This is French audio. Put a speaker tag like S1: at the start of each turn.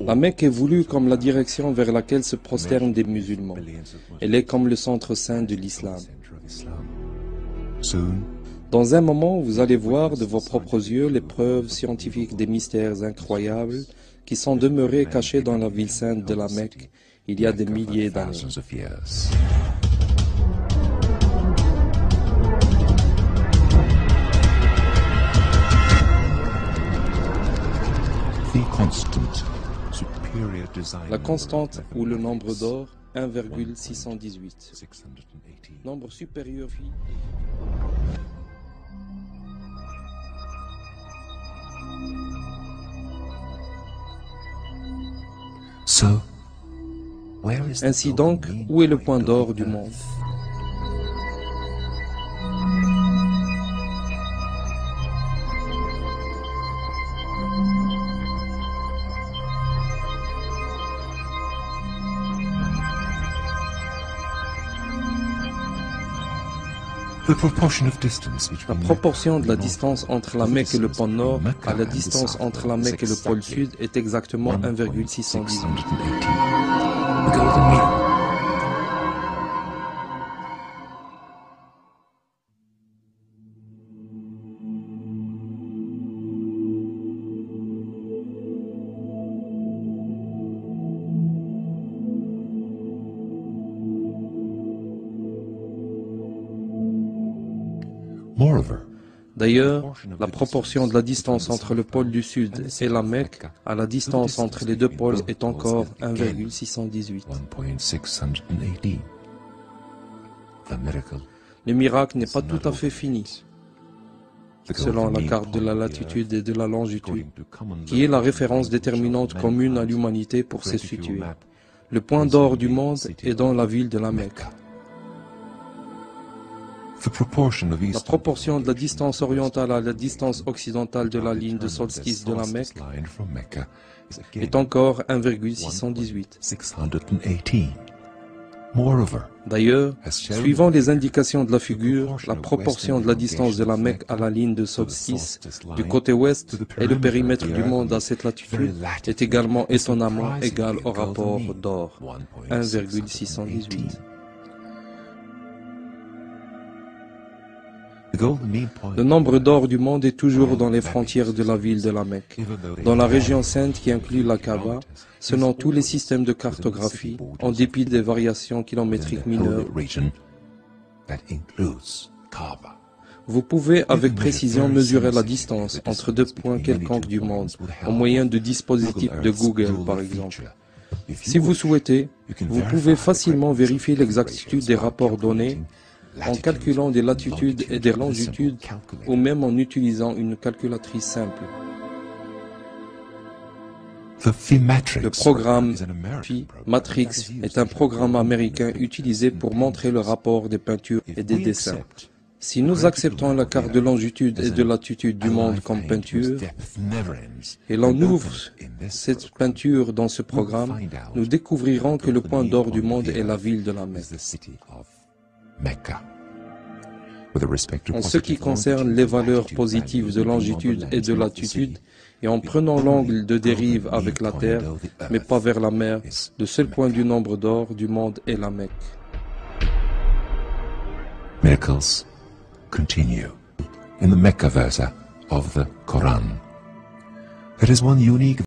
S1: La Mecque est voulue comme la direction vers laquelle se prosternent des musulmans. Elle est comme le centre saint de l'islam. Dans un moment, vous allez voir de vos propres yeux les preuves scientifiques des mystères incroyables qui sont demeurés cachés dans la ville sainte de la Mecque il y a des milliers d'années. La constante ou le nombre d'or 1,618. Nombre supérieur Ainsi donc, où est le point d'or du monde? La proportion de la distance entre la Mecque et le pôle Nord à la distance entre la Mecque et le pôle Sud est exactement 1,618. D'ailleurs, la proportion de la distance entre le pôle du Sud et la Mecque à la distance entre les deux pôles est encore 1,618. Le miracle n'est pas tout à fait fini. Selon la carte de la latitude et de la longitude, qui est la référence déterminante commune à l'humanité pour se situer. Le point d'or du monde est dans la ville de la Mecque. La proportion de la distance orientale à la distance occidentale de la ligne de solstice de la Mecque est encore 1,618. D'ailleurs, suivant les indications de la figure, la proportion de la distance de la Mecque à la ligne de solstice du côté ouest et le périmètre du monde à cette latitude est également étonnamment égal au rapport d'or, 1,618. Le nombre d'or du monde est toujours dans les frontières de la ville de la Mecque, dans la région sainte qui inclut la Kaaba, selon tous les systèmes de cartographie, en dépit des variations kilométriques mineures. Vous pouvez avec précision mesurer la distance entre deux points quelconques du monde, au moyen de dispositifs de Google par exemple. Si vous souhaitez, vous pouvez facilement vérifier l'exactitude des rapports donnés en calculant des latitudes et des longitudes ou même en utilisant une calculatrice simple. Le programme Phi Matrix est un programme américain utilisé pour montrer le rapport des peintures et des dessins. Si nous acceptons la carte de longitude et de latitude du monde comme peinture, et l'on ouvre cette peinture dans ce programme, nous découvrirons que le point d'or du monde est la ville de la Mecque. En ce qui concerne les valeurs positives de longitude et de latitude, et en prenant l'angle de dérive avec la Terre, mais pas vers la mer, le seul point du nombre d'or du monde est la Mecque.
S2: Miracles continue in the Mecca versa of the Quran. There is one unique